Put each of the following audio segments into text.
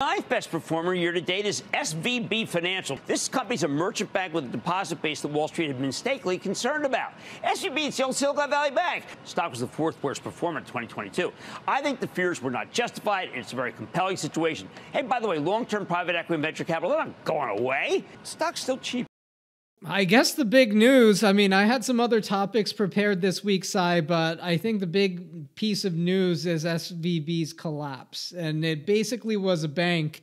Ninth best performer year to date is SVB Financial. This company's a merchant bank with a deposit base that Wall Street had been mistakenly concerned about. SVB is the old Silicon Valley Bank. Stock was the fourth worst performer in 2022. I think the fears were not justified, and it's a very compelling situation. Hey, by the way, long-term private equity and venture capital, they're not going away. Stock's still cheap. I guess the big news, I mean, I had some other topics prepared this week, Cy, but I think the big piece of news is SVB's collapse. And it basically was a bank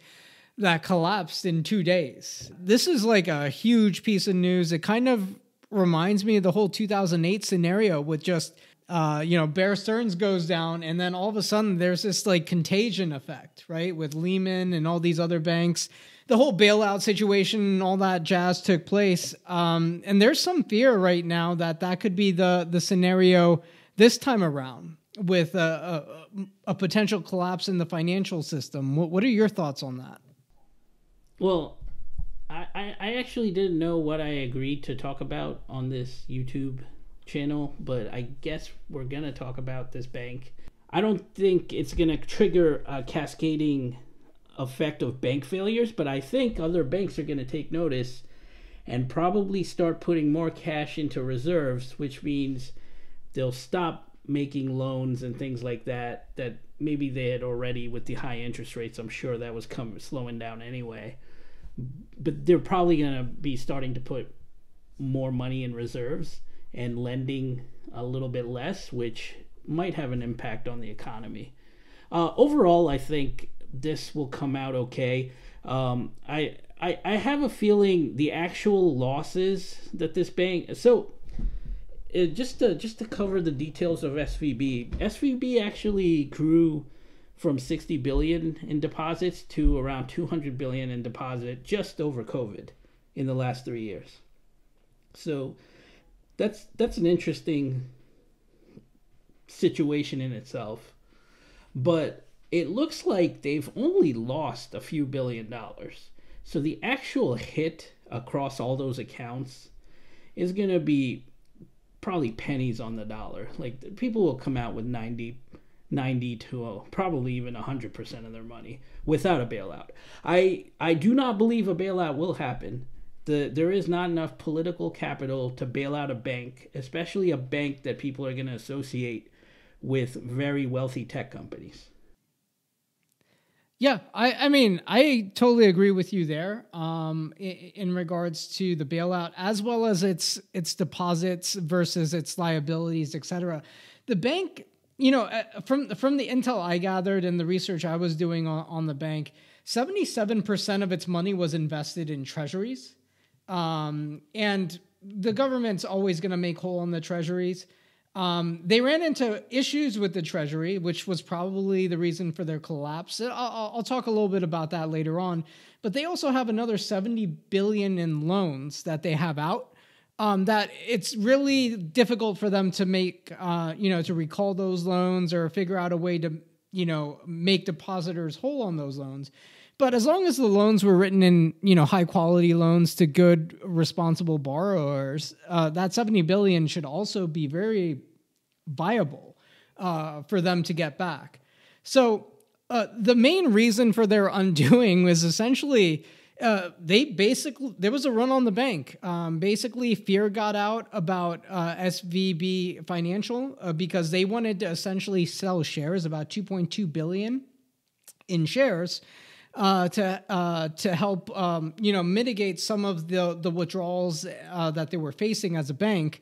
that collapsed in two days. This is like a huge piece of news. It kind of reminds me of the whole 2008 scenario with just, uh, you know, Bear Stearns goes down, and then all of a sudden there's this like contagion effect, right? With Lehman and all these other banks the whole bailout situation and all that jazz took place. Um, and there's some fear right now that that could be the the scenario this time around with a, a, a potential collapse in the financial system. What, what, are your thoughts on that? Well, I, I actually didn't know what I agreed to talk about on this YouTube channel, but I guess we're gonna talk about this bank. I don't think it's gonna trigger a cascading effect of bank failures, but I think other banks are going to take notice and probably start putting more cash into reserves, which means they'll stop making loans and things like that that maybe they had already with the high interest rates. I'm sure that was coming slowing down anyway. But they're probably going to be starting to put more money in reserves and lending a little bit less, which might have an impact on the economy. Uh, overall, I think this will come out okay. Um, I, I I have a feeling the actual losses that this bank so it, just to just to cover the details of SVB, SVB actually grew from 60 billion in deposits to around 200 billion in deposit just over COVID in the last 3 years. So that's that's an interesting situation in itself. But it looks like they've only lost a few billion dollars. So the actual hit across all those accounts is going to be probably pennies on the dollar. Like people will come out with 90 90 to uh, probably even 100% of their money without a bailout. I I do not believe a bailout will happen. The there is not enough political capital to bail out a bank, especially a bank that people are going to associate with very wealthy tech companies. Yeah, I, I mean, I totally agree with you there. Um, in, in, regards to the bailout, as well as its its deposits versus its liabilities, et cetera. The bank, you know, uh, from from the intel I gathered and the research I was doing on, on the bank, seventy seven percent of its money was invested in treasuries, um, and the government's always going to make whole on the treasuries. Um, they ran into issues with the Treasury, which was probably the reason for their collapse. I'll, I'll, talk a little bit about that later on. But they also have another 70 billion in loans that they have out. Um, that it's really difficult for them to make, uh, you know, to recall those loans or figure out a way to, you know, make depositors whole on those loans. But as long as the loans were written in, you know, high quality loans to good, responsible borrowers, uh, that 70 billion should also be very viable uh, for them to get back. So uh, the main reason for their undoing was essentially uh, they basically there was a run on the bank. Um, basically, fear got out about uh, SVB Financial uh, because they wanted to essentially sell shares, about 2.2 billion in shares, uh, to uh, to help um, you know mitigate some of the the withdrawals uh, that they were facing as a bank.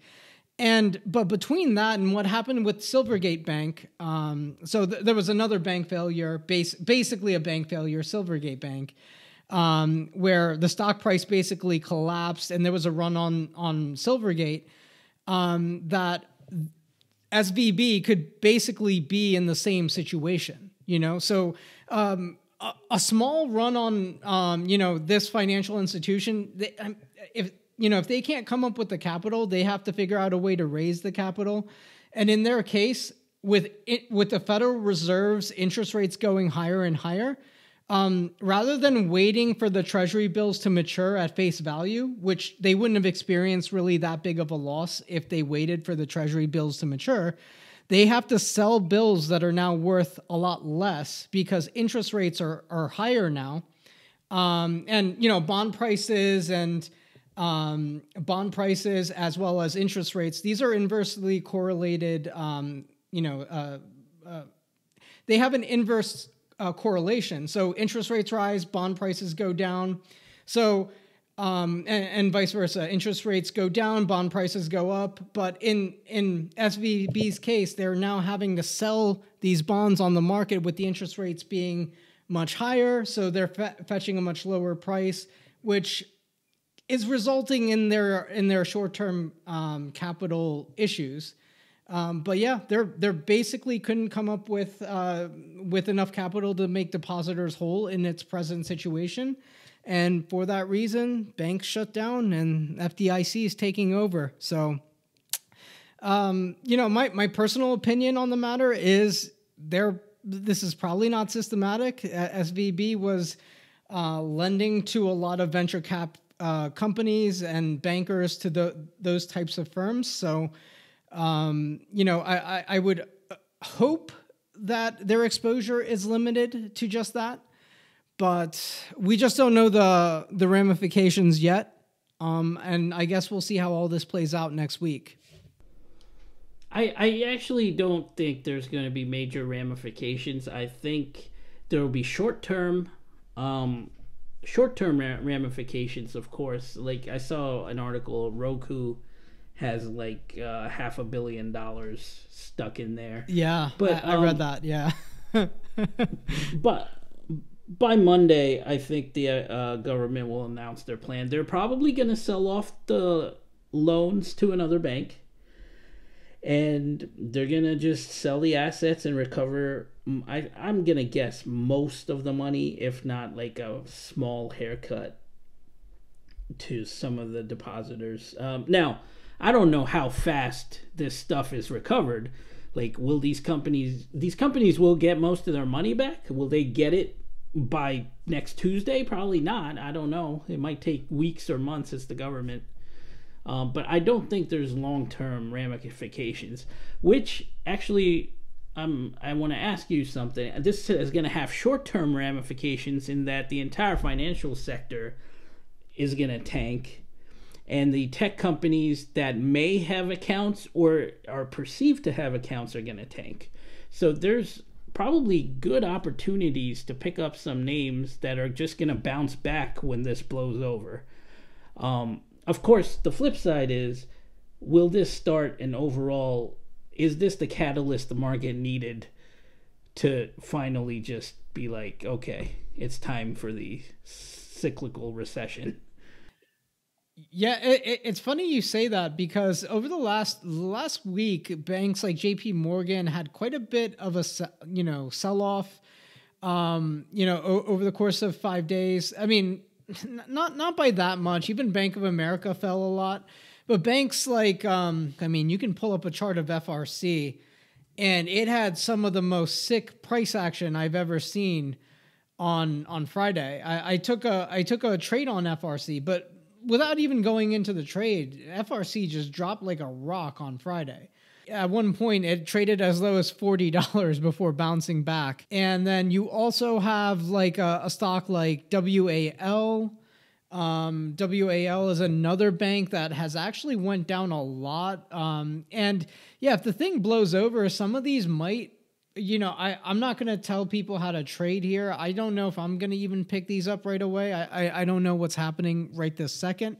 And but between that and what happened with Silvergate Bank, um, so th- there was another bank failure, base, basically a bank failure, Silvergate Bank, um, where the stock price basically collapsed, and there was a run on on Silvergate um, that SVB could basically be in the same situation, you know. So um, a, small run on um, you know this financial institution, they, um, if you know, if they can't come up with the capital, they have to figure out a way to raise the capital. And in their case, with it, with the Federal Reserve's interest rates going higher and higher, um, rather than waiting for the Treasury bills to mature at face value, which they wouldn't have experienced really that big of a loss if they waited for the Treasury bills to mature, they have to sell bills that are now worth a lot less because interest rates are, are higher now. Um, and, you know, bond prices and um, bond prices as well as interest rates, these are inversely correlated, um, you know, uh, uh, they have an inverse uh, correlation. So interest rates rise, bond prices go down. So um, and, and, vice versa. Interest rates go down, bond prices go up. But in in SVB's case, they're now having to sell these bonds on the market with the interest rates being much higher, so they're fe- fetching a much lower price, which is resulting in their in their short term um, capital issues. Um, but yeah, they're they're basically couldn't come up with uh, with enough capital to make depositors whole in its present situation. And for that reason, banks shut down and FDIC is taking over. So, um, you know, my, my personal opinion on the matter is there. This is probably not systematic. SVB was uh, lending to a lot of venture cap uh, companies and bankers to the, those types of firms. So, um, you know, I, I, I would hope that their exposure is limited to just that but we just don't know the the ramifications yet. Um, and I guess we'll see how all this plays out next week. I I actually don't think there's going to be major ramifications. I think there will be short term, um, short term ramifications. Of course, like I saw an article, Roku has like uh, half a billion dollars stuck in there. Yeah, but I, I um, read that. Yeah, but by Monday, I think the uh, government will announce their plan. They're probably going to sell off the loans to another bank, and they're going to just sell the assets and recover. I, I'm going to guess most of the money, if not like a small haircut to some of the depositors. Um, now, I don't know how fast this stuff is recovered. Like, will these companies? These companies will get most of their money back. Will they get it by next Tuesday? Probably not. I don't know. It might take weeks or months as the government. Um, but I don't think there's long term ramifications, which actually um, I want to ask you something. This is going to have short term ramifications in that the entire financial sector is going to tank. And the tech companies that may have accounts or are perceived to have accounts are going to tank. So there's probably good opportunities to pick up some names that are just going to bounce back when this blows over. Um, of course, the flip side is will this start an overall is this the catalyst the market needed to finally just be like, okay, it's time for the cyclical recession? Yeah, it, it's funny you say that because over the last last week, banks like J.P. Morgan had quite a bit of a you know sell off. Um, you know, o- over the course of five days. I mean, not not by that much. Even Bank of America fell a lot, but banks like um, I mean, you can pull up a chart of FRC, and it had some of the most sick price action I've ever seen on on Friday. I, I took a I took a trade on FRC, but without even going into the trade, FRC just dropped like a rock on Friday. At one point, it traded as low as $40 before bouncing back. And then you also have like a, a stock like WAL. Um, WAL is another bank that has actually went down a lot. Um, and yeah, if the thing blows over, some of these might you know, I, I'm not going to tell people how to trade here. I don't know if I'm going to even pick these up right away. I, I, I, don't know what's happening right this second.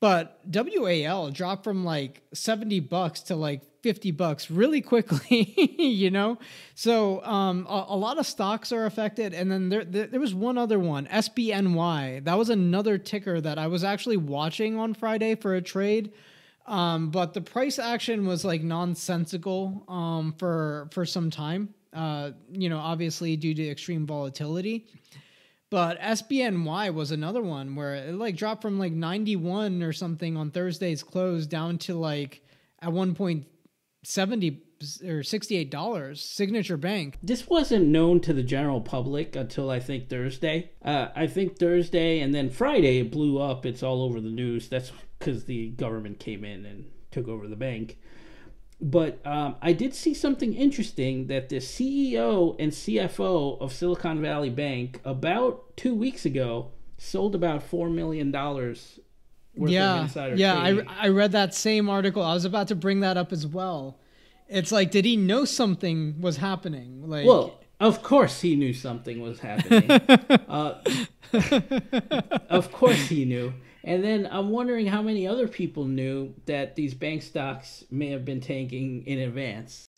But WAL dropped from like 70 bucks to like 50 bucks really quickly, you know? So um, a, a, lot of stocks are affected. And then there, there, there was one other one, SBNY. That was another ticker that I was actually watching on Friday for a trade. Um, but the price action was like nonsensical um, for for some time. Uh, you know, obviously due to extreme volatility. But SBNY was another one where it like dropped from like 91 or something on Thursday's close down to like at one point 70 or $68 signature bank this wasn't known to the general public until i think thursday uh, i think thursday and then friday it blew up it's all over the news that's because the government came in and took over the bank but um, I did see something interesting that the CEO and CFO of Silicon Valley Bank about two weeks ago sold about four million dollars worth yeah, of insider yeah. I. I read that same article. I was about to bring that up as well. It's like, did he know something was happening? Like, well, of course he knew something was happening. uh, of course he knew. And then I'm wondering how many other people knew that these bank stocks may have been tanking in advance.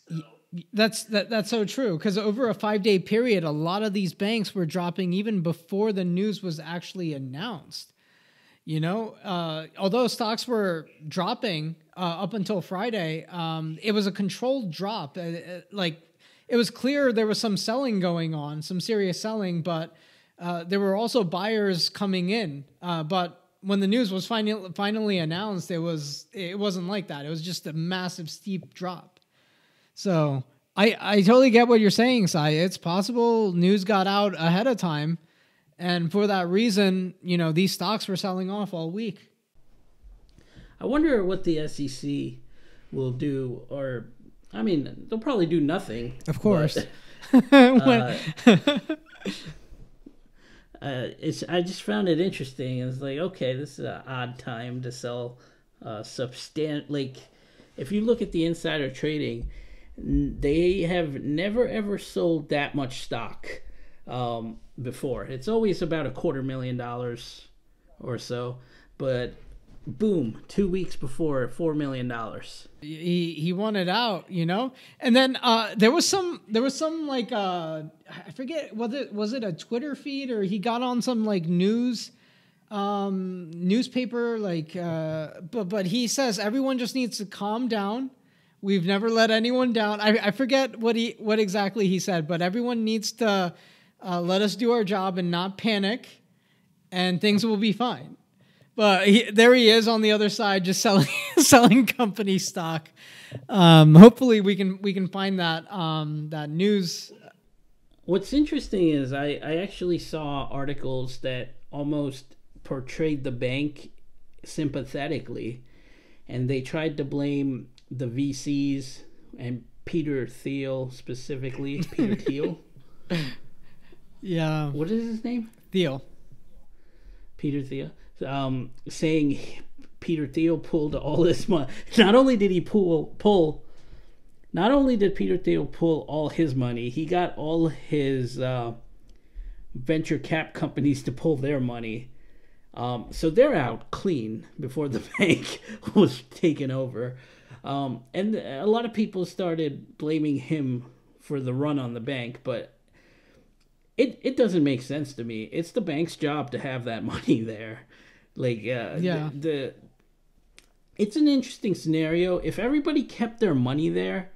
That's that, that's so true because over a five day period, a lot of these banks were dropping even before the news was actually announced. You know, uh, although stocks were dropping uh, up until Friday, um, it was a controlled drop. Uh, uh, like it was clear there was some selling going on, some serious selling, but uh, there were also buyers coming in. Uh, but when the news was finally finally announced, it was it wasn't like that. It was just a massive steep drop. So I I totally get what you're saying, Sai. It's possible news got out ahead of time, and for that reason, you know, these stocks were selling off all week. I wonder what the SEC will do, or I mean, they'll probably do nothing. Of course. But, uh, uh, it's I just found it interesting. It's like okay, this is an odd time to sell uh, substan like if you look at the insider trading, they have never ever sold that much stock um, before. It's always about a quarter million dollars or so, but boom, two weeks before, four million dollars. he he wanted out, you know. And then uh, there was some there was some like uh, I forget was it was it a Twitter feed or he got on some like news um newspaper like uh but but he says everyone just needs to calm down we've never let anyone down i, I forget what he what exactly he said but everyone needs to uh, let us do our job and not panic and things will be fine but he, there he is on the other side, just selling selling company stock. Um, hopefully, we can we can find that um, that news. What's interesting is I, I actually saw articles that almost portrayed the bank sympathetically, and they tried to blame the VCs and Peter Thiel specifically. Peter Thiel. Yeah, What is his name? Theo. Peter Thiel. Um, saying Peter Thiel pulled all this money. Not only did he pull pull, not only did Peter Thiel pull all his money, he got all his uh, venture cap companies to pull their money. Um, so they're out clean before the bank was taken over. Um, and a lot of people started blaming him for the run on the bank, but it, it doesn't make sense to me. It's the bank's job to have that money there. Like, uh, Yeah. the, the it's an interesting scenario. If everybody kept their money there,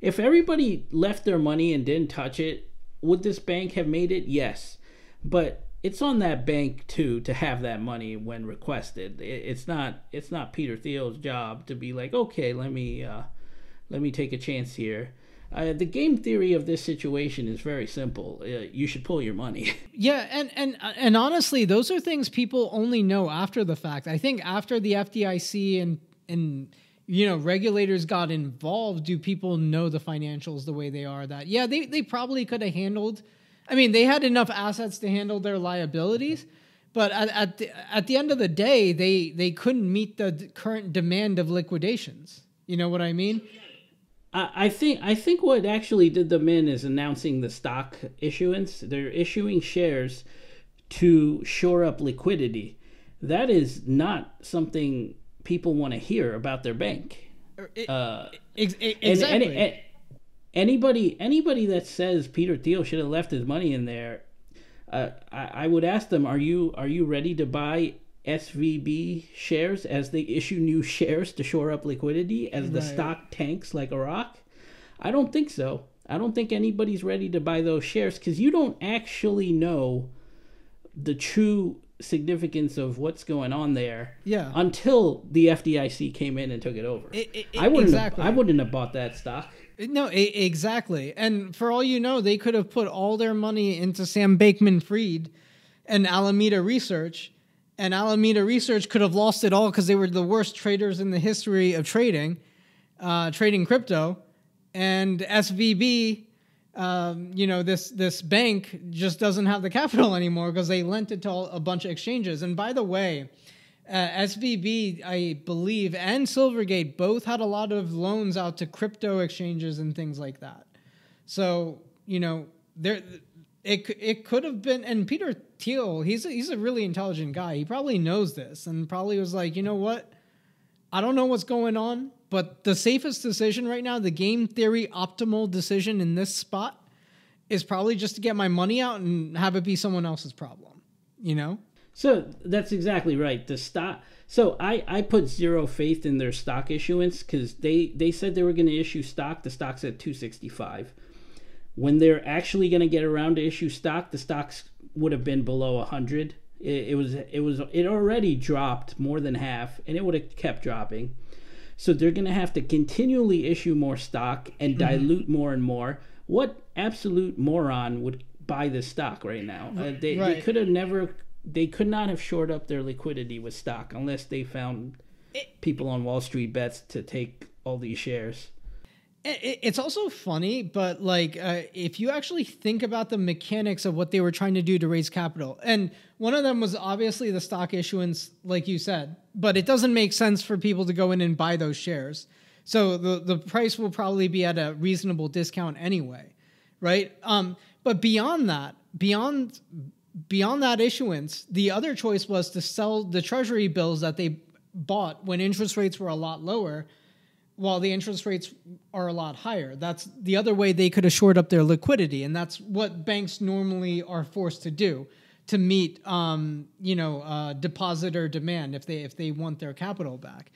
if everybody left their money and didn't touch it, would this bank have made it? Yes. But it's on that bank too to have that money when requested. It's not it's not Peter Thiel's job to be like, okay, let me uh, let me take a chance here. Uh, the game theory of this situation is very simple. Uh, you should pull your money. Yeah, and and and honestly, those are things people only know after the fact. I think after the FDIC and and you know regulators got involved, do people know the financials the way they are? That yeah, they they probably could have handled. I mean, they had enough assets to handle their liabilities, but at at the, at the end of the day, they they couldn't meet the d- current demand of liquidations. You know what I mean? I think I think what actually did them in is announcing the stock issuance. They're issuing shares to shore up liquidity. That is not something people want to hear about their bank. Uh, Ex- e- and exactly. anybody anybody that says Peter Thiel should have left his money in there, uh, I, I would ask them: Are you are you ready to buy SVB shares as they issue new shares to shore up liquidity as the Right. stock tanks like a rock? I don't think so. I don't think anybody's ready to buy those shares because you don't actually know the true significance of what's going on there Yeah. until the FDIC came in and took it over. I- I- I wouldn't exactly. have, I wouldn't have bought that stock. No, e- exactly. And for all you know, they could have put all their money into Sam Bankman-Fried and Alameda Research, and Alameda Research could have lost it all because they were the worst traders in the history of trading. uh, trading crypto, and SVB, um, you know, this this bank just doesn't have the capital anymore because they lent it to a bunch of exchanges. And by the way, uh, SVB, I believe, and Silvergate both had a lot of loans out to crypto exchanges and things like that. So you know, there it it could have been. And Peter Thiel, he's a, he's a really intelligent guy. He probably knows this and probably was like, you know what, I don't know what's going on, but the safest decision right now, the game theory optimal decision in this spot, is probably just to get my money out and have it be someone else's problem. You know. So that's exactly right. The stock. So I, I put zero faith in their stock issuance because they, they said they were going to issue stock. The stock's at 265. When they're actually going to get around to issue stock, the stocks would have been below 100. It, it was it was it already dropped more than half, and it would have kept dropping. So they're going to have to continually issue more stock and mm-hmm. dilute mm-hmm. more and more. What absolute moron would buy this stock right now? Uh, they, right. they could have never they could not have shored up their liquidity with stock unless they found it, people on Wall Street bets to take all these shares. It's also funny, but like uh, if you actually think about the mechanics of what they were trying to do to raise capital, and one of them was obviously the stock issuance, like you said, but it doesn't make sense for people to go in and buy those shares. So the the price will probably be at a reasonable discount anyway, right? Um, but beyond that, beyond beyond that issuance, the other choice was to sell the treasury bills that they bought when interest rates were a lot lower while the interest rates are a lot higher. That's the other way they could have shored up their liquidity, and that's what banks normally are forced to do to meet, um, you know, uh, depositor demand if they if they want their capital back.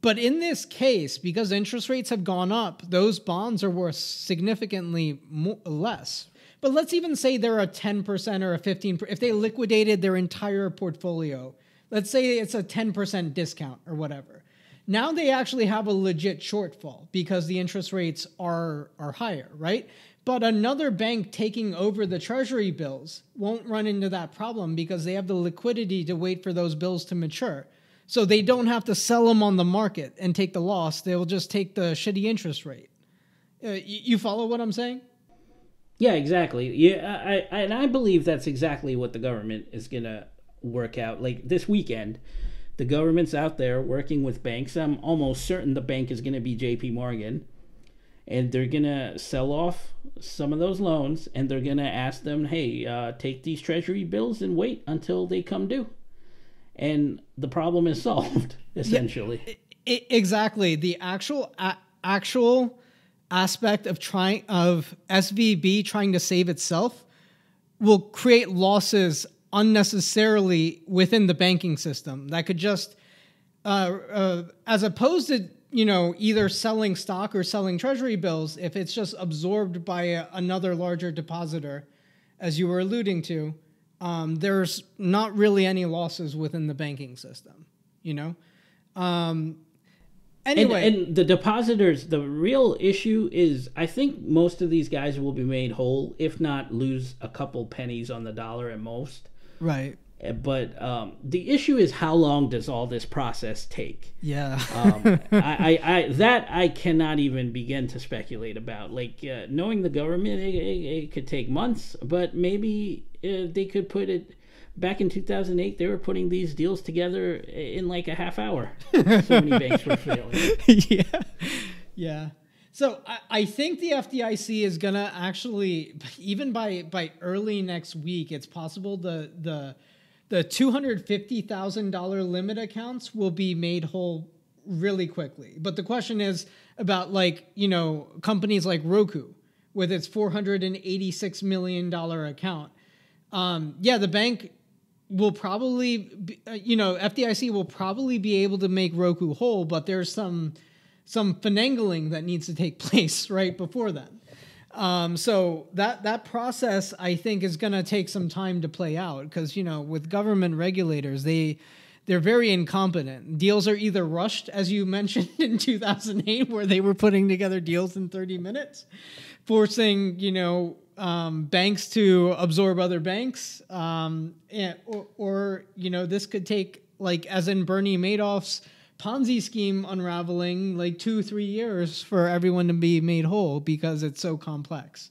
But in this case, because interest rates have gone up, those bonds are worth significantly more, less. But let's even say they're a 10% or a 15 if they liquidated their entire portfolio. Let's say it's a 10% discount or whatever now they actually have a legit shortfall because the interest rates are are higher, right? But another bank taking over the treasury bills won't run into that problem because they have the liquidity to wait for those bills to mature. So they don't have to sell them on the market and take the loss. They'll just take the shitty interest rate. Uh, you follow what I'm saying? Yeah, exactly. Yeah, I, I, and I believe that's exactly what the government is gonna work out. Like this weekend, the government's out there working with banks. I'm almost certain the bank is going to be JP Morgan. And they're going to sell off some of those loans and they're going to ask them, hey, uh, take these treasury bills and wait until they come due. And the problem is solved, essentially. Yeah, exactly. The actual, actual aspect of trying of SVB trying to save itself will create losses unnecessarily within the banking system that could just uh, uh, as opposed to you know either selling stock or selling treasury bills if it's just absorbed by a, another larger depositor as you were alluding to um, there's not really any losses within the banking system you know? Um, anyway. and, and, the depositors the real issue is i think most of these guys will be made whole if not lose a couple pennies on the dollar at most Right. Eh, but um, the issue is how long does all this process take? Yeah. um, I, I, I, that I cannot even begin to speculate about. Like uh, knowing the government, it, it, it, could take months, but maybe uh, they could put it. Back in 2008, they were putting these deals together in like a half hour. so many banks were failing. yeah. Yeah. So I, I think the FDIC is gonna actually, even by by early next week, it's possible the the the two hundred fifty thousand dollar limit accounts will be made whole really quickly. But the question is about like you know companies like Roku with its four hundred and eighty six million dollar account. Um, yeah, the bank will probably, be, uh, you know, FDIC will probably be able to make Roku whole, but there's some some finagling that needs to take place right before then. Um, so that that process, I think, is going to take some time to play out because you know, with government regulators, they they're very incompetent. Deals are either rushed, as you mentioned in 2008, where they were putting together deals in 30 minutes, forcing you know um, banks to absorb other banks, um, and, or, or you know, this could take like as in Bernie Madoff's Ponzi scheme unraveling like two, three years for everyone to be made whole because it's so complex.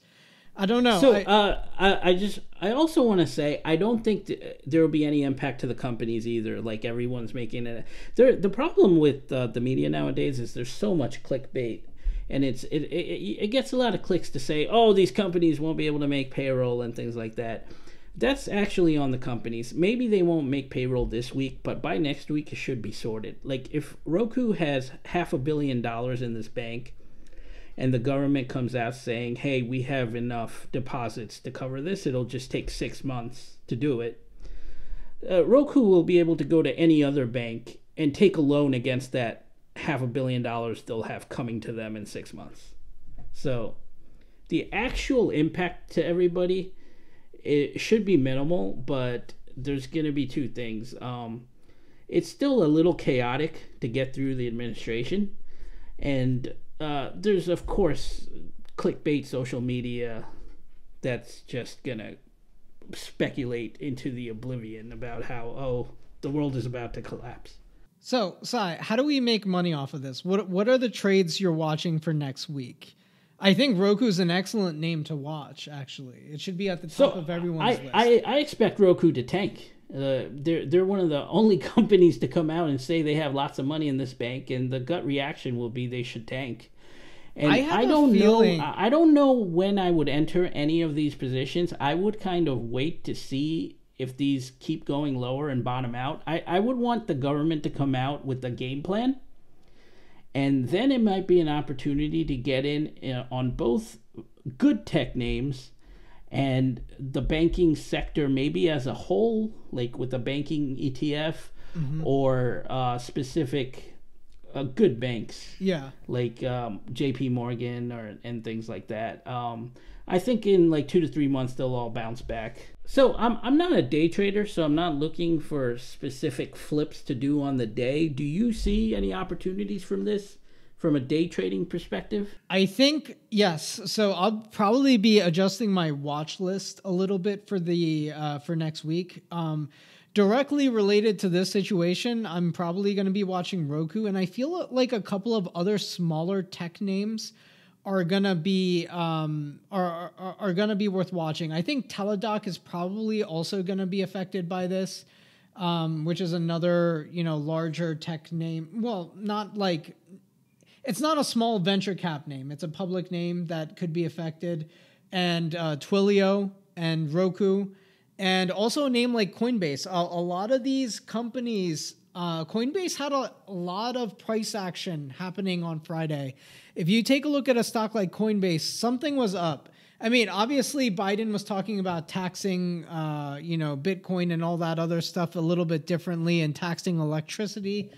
I don't know. So I, uh, I, I just I also want to say I don't think th- there will be any impact to the companies either. Like everyone's making it. There, the problem with uh, the media nowadays is there's so much clickbait, and it's it, it it gets a lot of clicks to say, oh, these companies won't be able to make payroll and things like that. That's actually on the companies. Maybe they won't make payroll this week, but by next week it should be sorted. Like if Roku has half a billion dollars in this bank and the government comes out saying, hey, we have enough deposits to cover this, it'll just take six months to do it. Uh, Roku will be able to go to any other bank and take a loan against that half a billion dollars they'll have coming to them in six months. So the actual impact to everybody it should be minimal, but there's going to be two things. Um, it's still a little chaotic to get through the administration, and uh, there's of course clickbait social media that's just gonna speculate into the oblivion about how oh the world is about to collapse. so, Sai, how do we make money off of this? What What are the trades you're watching for next week? I think Roku's an excellent name to watch. Actually, it should be at the top of everyone's I, list. I, I expect Roku to tank. Uh, they're they're one of the only companies to come out and say they have lots of money in this bank, and the gut reaction will be they should tank. And I have I a don't feeling- know. I I don't know when I would enter any of these positions. I would kind of wait to see if these keep going lower and bottom out. I, I would want the government to come out with a game plan and then it might be an opportunity to get in uh, on both good tech names and the banking sector maybe as a whole like with a banking etf or uh, specific uh, good banks. Yeah, like um, jp morgan or and things like that. Um, i think in like two to three months they'll all bounce back so I'm, I'm not a day trader so i'm not looking for specific flips to do on the day do you see any opportunities from this from a day trading perspective I think yes. So I'll probably be adjusting my watch list a little bit for the uh, for next week. Um, directly related to this situation, I'm probably going to be watching Roku, and I feel like a couple of other smaller tech names are gonna be um, are are, are gonna be worth watching. I think Teladoc is probably also gonna be affected by this, um, which is another you know larger tech name. Well, not like it's not a small venture cap name. It's a public name that could be affected, and uh, Twilio and Roku, and also a name like Coinbase. A, a lot of these companies, uh, Coinbase had a, lot of price action happening on Friday. If you take a look at a stock like Coinbase, something was up. I mean, obviously, Biden was talking about taxing, uh, you know, Bitcoin and all that other stuff a little bit differently, and taxing electricity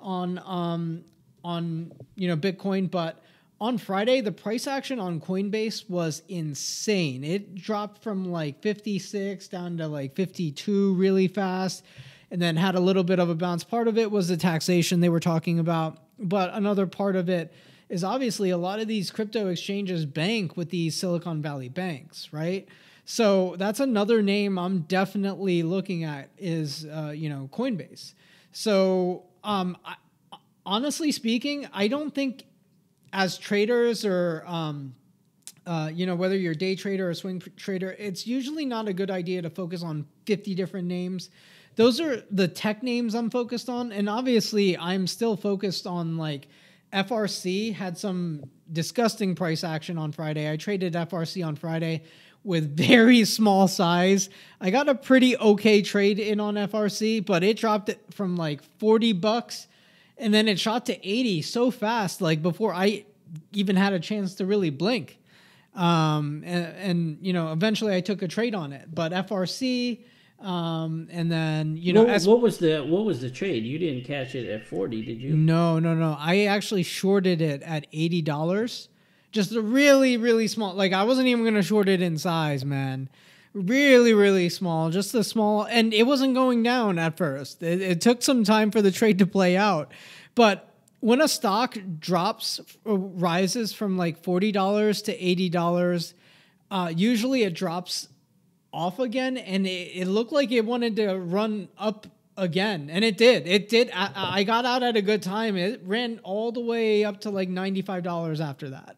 on um, on you know Bitcoin, but on Friday the price action on Coinbase was insane. It dropped from like 56 down to like 52 really fast and then had a little bit of a bounce. Part of it was the taxation they were talking about, but another part of it is obviously a lot of these crypto exchanges bank with these Silicon Valley banks, right? So that's another name I'm definitely looking at is uh, you know Coinbase. So um, I, honestly speaking, I don't think as traders or um, uh, you know whether you're a day trader or swing trader, it's usually not a good idea to focus on 50 different names. Those are the tech names I'm focused on, and obviously I'm still focused on like FRC had some disgusting price action on Friday. I traded FRC on Friday with very small size. I got a pretty okay trade in on FRC, but it dropped it from like 40 bucks and then it shot to 80 so fast like before I even had a chance to really blink. Um and, and you know, eventually I took a trade on it, but FRC um and then you know what, as what was the what was the trade you didn't catch it at 40 did you no, no, no. I actually shorted it at eighty dollars. Just a really, really small. Like I wasn't even gonna short it in size, man. Really, really small. Just a small, and it wasn't going down at first. It, it took some time for the trade to play out, but when a stock drops, uh, rises from like forty dollars to eighty dollars, uh, usually it drops off again, and it, it looked like it wanted to run up again, and it did. It did. I, I got out at a good time. It ran all the way up to like ninety five dollars after that.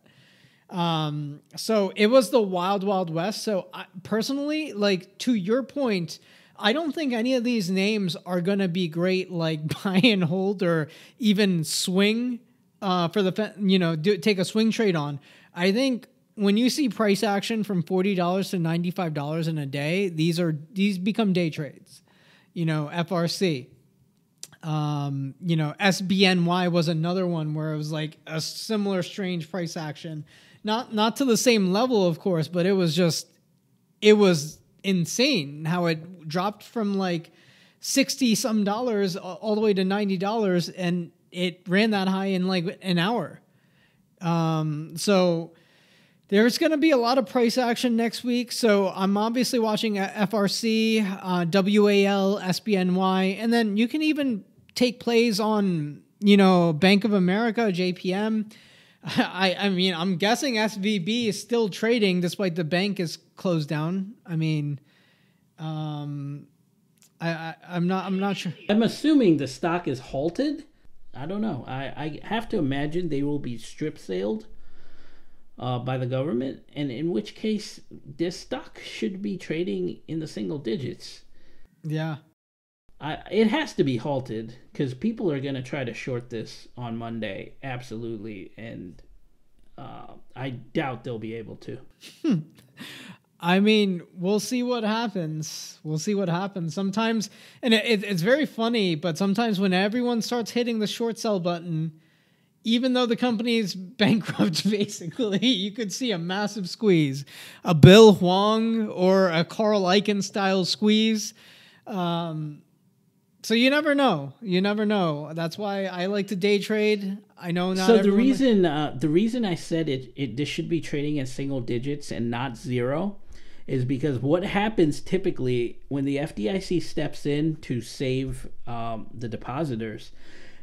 Um, so it was the wild, wild west. So I, personally, like to your point, I don't think any of these names are gonna be great, like buy and hold or even swing uh, for the you know do, take a swing trade on. I think when you see price action from forty dollars to ninety five dollars in a day, these are these become day trades. You know, FRC. Um, you know, SBNY was another one where it was like a similar strange price action not not to the same level, of course, but it was just it was insane how it dropped from like sixty some dollars all the way to ninety dollars, and it ran that high in like an hour. Um, so there's going to be a lot of price action next week. So I'm obviously watching FRC, uh, WAL, SBNY, and then you can even take plays on you know Bank of America, JPM. I, I mean, I'm guessing SVB is still trading despite the bank is closed down. I mean, um, I, I I'm not I'm not sure. I'm assuming the stock is halted. I don't know. I, I have to imagine they will be strip sailed uh, by the government, and in which case this stock should be trading in the single digits. Yeah. I, it has to be halted because people are going to try to short this on Monday, absolutely, and uh, I doubt they'll be able to. I mean, we'll see what happens. We'll see what happens. Sometimes, and it, it, it's very funny, but sometimes when everyone starts hitting the short sell button, even though the company is bankrupt, basically, you could see a massive squeeze, a Bill Hwang or a Carl Icahn style squeeze. Um, so you never know. You never know. That's why I like to day trade. I know not. So the reason uh, the reason I said it, it this should be trading in single digits and not zero is because what happens typically when the FDIC steps in to save um, the depositors,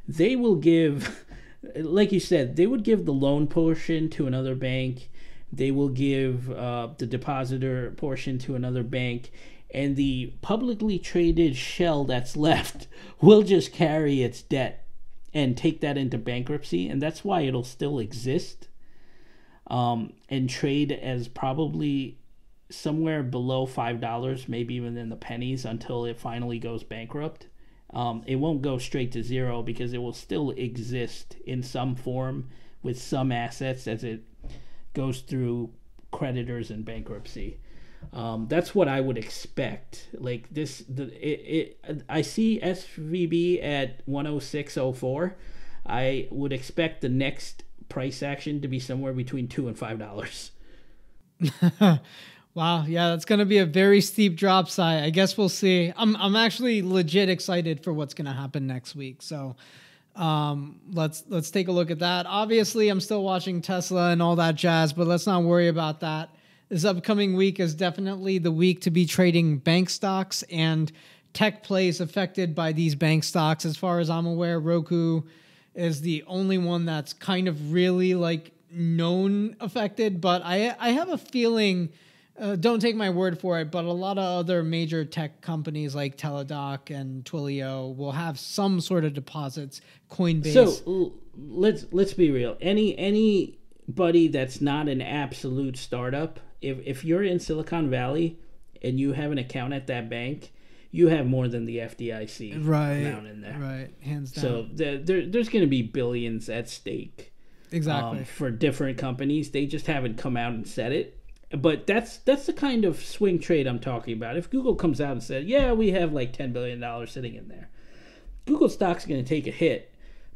they will give, like you said, they would give the loan portion to another bank. They will give uh, the depositor portion to another bank, and the publicly traded shell that's left will just carry its debt and take that into bankruptcy, and that's why it'll still exist um, and trade as probably somewhere below five dollars, maybe even in the pennies, until it finally goes bankrupt. Um, it won't go straight to zero because it will still exist in some form with some assets as it goes through creditors and bankruptcy. Um, that's what I would expect. Like this, the it, it I see SVB at 106.04. I would expect the next price action to be somewhere between two and five dollars. wow, yeah, that's gonna be a very steep drop. Side, I guess we'll see. I'm I'm actually legit excited for what's gonna happen next week. So um let's let's take a look at that obviously i'm still watching tesla and all that jazz but let's not worry about that this upcoming week is definitely the week to be trading bank stocks and tech plays affected by these bank stocks. As far as I'm aware, Roku is the only one that's kind of really like known affected. But I I have a feeling. Uh, don't take my word for it, but a lot of other major tech companies like Teladoc and Twilio will have some sort of deposits. Coinbase. So let's let's be real. Any anybody that's not an absolute startup if if you're in Silicon Valley and you have an account at that bank, you have more than the FDIC right, amount in there. Right, hands down. So the, there, there's going to be billions at stake. Exactly. Um, for different companies, they just haven't come out and said it. But that's that's the kind of swing trade I'm talking about. If Google comes out and said, "Yeah, we have like 10 billion dollars sitting in there," Google stock's going to take a hit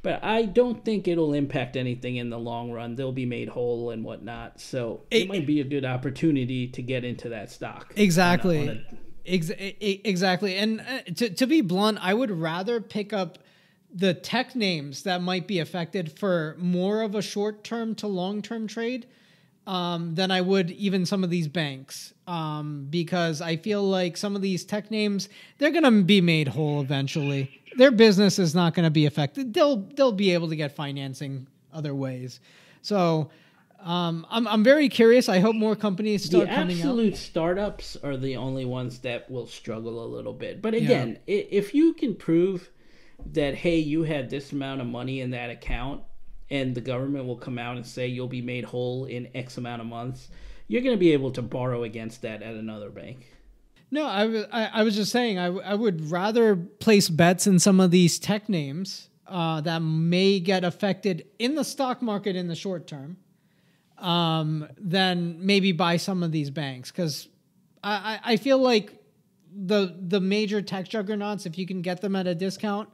but I don't think it'll impact anything in the long run. They'll be made whole and whatnot. So it, it might be a good opportunity to get into that stock. Exactly. A, Ex- exactly. And uh, to, to be blunt, I would rather pick up the tech names that might be affected for more of a short term to long term trade um, than I would even some of these banks. Um, because I feel like some of these tech names, they're going to be made whole eventually their business is not going to be affected. They'll they'll be able to get financing other ways. So Um, I'm I'm very curious. I hope more companies start the coming absolute out. startups are the only ones that will struggle a little bit. But again, i if you can prove that hey, you had this amount of money in that account, and the government will come out and say you'll be made whole in X amount of months, you're going to be able to borrow against that at another bank. No, I was I, I was just saying I, I would rather place bets in some of these tech names uh, that may get affected in the stock market in the short term um, than maybe buy some of these banks because I, I, I feel like the the major tech juggernauts if you can get them at a discount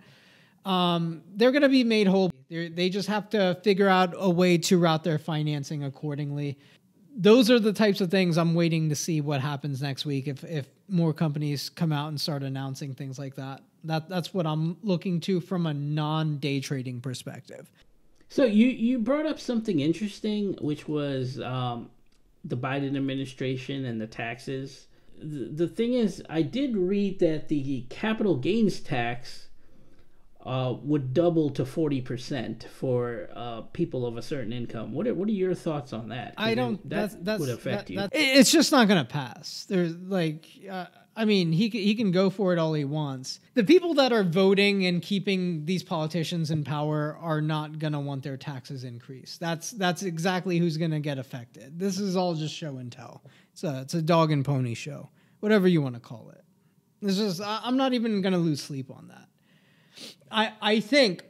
um, they're going to be made whole. They're, they just have to figure out a way to route their financing accordingly. Those are the types of things I'm waiting to see what happens next week if if more companies come out and start announcing things like that. That that's what I'm looking to from a non day trading perspective. So you you brought up something interesting, which was um, the Biden administration and the taxes. The, the thing is, I did read that the capital gains tax uh, would double to forty percent for uh, people of a certain income. What are, what are your thoughts on that? I don't. it- that's that that's would affect that- you. it's just not going to pass. There's like, uh, I mean, he he can go for it all he wants. The people that are voting and keeping these politicians in power are not going to want their taxes increased. That's that's exactly who's going to get affected. This is all just show and tell. It's a it's a dog and pony show, whatever you want to call it. This is. I'm not even going to lose sleep on that. I I think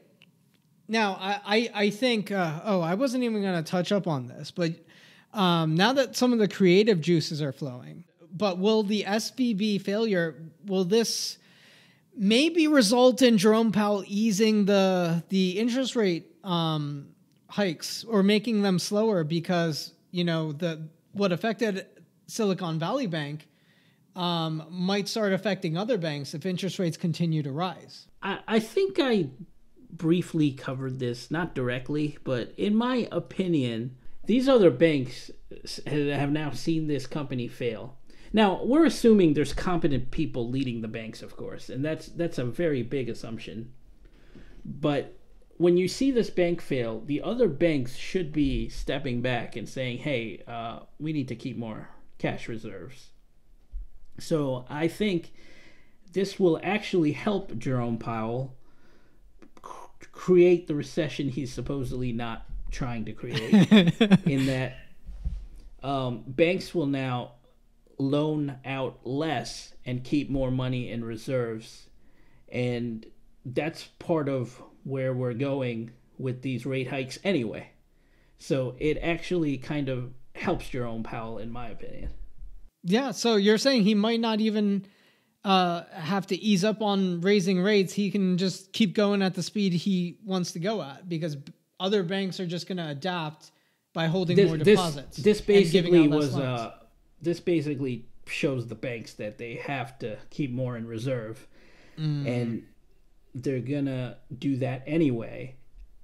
now I I, I think uh, oh I wasn't even going to touch up on this, but um, now that some of the creative juices are flowing, but will the SVB failure will this maybe result in Jerome Powell easing the the interest rate um, hikes or making them slower because you know the what affected Silicon Valley Bank um, might start affecting other banks if interest rates continue to rise. I, I think I briefly covered this, not directly, but in my opinion, these other banks have now seen this company fail. Now we're assuming there's competent people leading the banks, of course, and that's that's a very big assumption. But when you see this bank fail, the other banks should be stepping back and saying, "Hey, uh, we need to keep more cash reserves." So I think this will actually help Jerome Powell c- create the recession he's supposedly not trying to create. in that um, banks will now loan out less and keep more money in reserves, and that's part of where we're going with these rate hikes anyway. So it actually kind of helps Jerome Powell, in my opinion. Yeah, so you're saying he might not even uh, have to ease up on raising rates. He can just keep going at the speed he wants to go at because other banks are just going to adapt by holding this, more deposits. this giving basically was uh, this basically shows the banks that they have to keep more in reserve, Mm. and they're gonna do that anyway,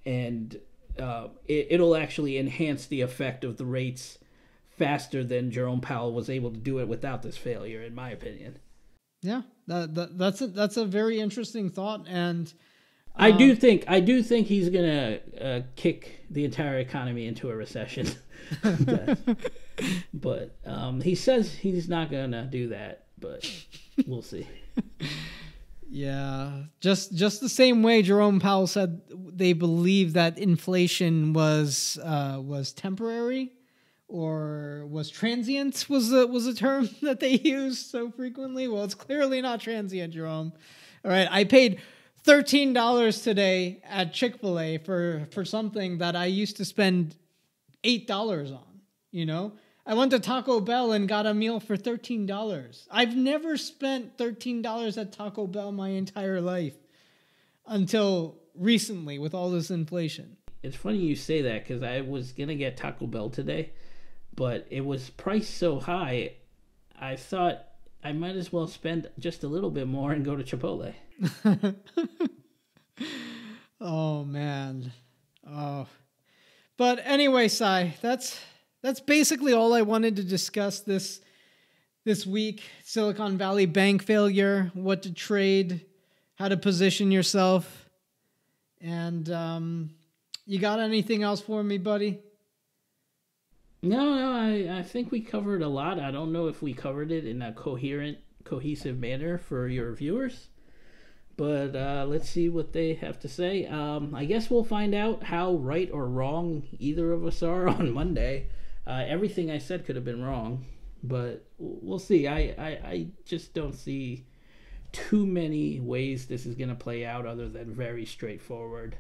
and uh, it, it'll actually enhance the effect of the rates faster than Jerome Powell was able to do it without this failure, in my opinion. yeah, that, that, that's a, that's a very interesting thought, and I Um, do think I do think he's gonna uh, kick the entire economy into a recession, but, but um, he says he's not gonna do that. But we'll see. Yeah, just just the same way Jerome Powell said they believe that inflation was uh, was temporary or was transient was a, was a term that they used so frequently. Well, it's clearly not transient, Jerome. All right, I paid thirteen dollars today at Chick Fil A for for something that I used to spend eight dollars on. You know, I went to Taco Bell and got a meal for thirteen dollars. I've never spent thirteen dollars at Taco Bell my entire life until recently with all this inflation. It's funny you say that because I was gonna get Taco Bell today, but it was priced so high. I thought I might as well spend just a little bit more and go to Chipotle. Oh man. Oh. But anyway, Sai, that's that's basically all I wanted to discuss this this week. Silicon Valley Bank failure, what to trade, how to position yourself. And um you got anything else for me, buddy? No, no, I, I think we covered a lot. I don't know if we covered it in a coherent, cohesive manner for your viewers. But uh, let's see what they have to say. Um, I guess we'll find out how right or wrong either of us are on Monday. Uh, everything I said could have been wrong, but we'll see. I, I, I just don't see too many ways this is going to play out other than very straightforward.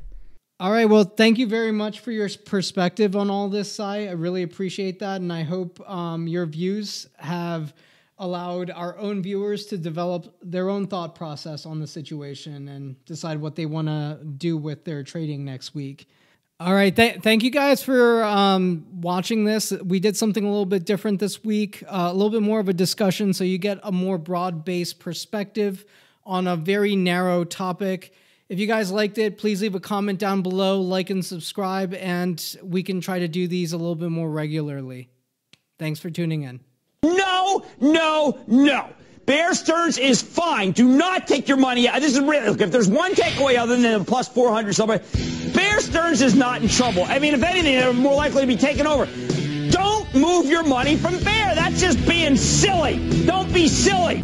All right. Well, thank you very much for your perspective on all this, Cy. I really appreciate that. And I hope um, your views have allowed our own viewers to develop their own thought process on the situation and decide what they want to do with their trading next week. All right. Th- thank you guys for um, watching this. We did something a little bit different this week, uh, a little bit more of a discussion so you get a more broad based perspective on a very narrow topic. If you guys liked it, please leave a comment down below, like and subscribe, and we can try to do these a little bit more regularly. Thanks for tuning in. No, no, no. Bear Stearns is fine. Do not take your money out. This is really, look, if there's one takeaway other than a plus 400 somebody, Bear Stearns is not in trouble. I mean, if anything, they're more likely to be taken over. Don't move your money from Bear. That's just being silly. Don't be silly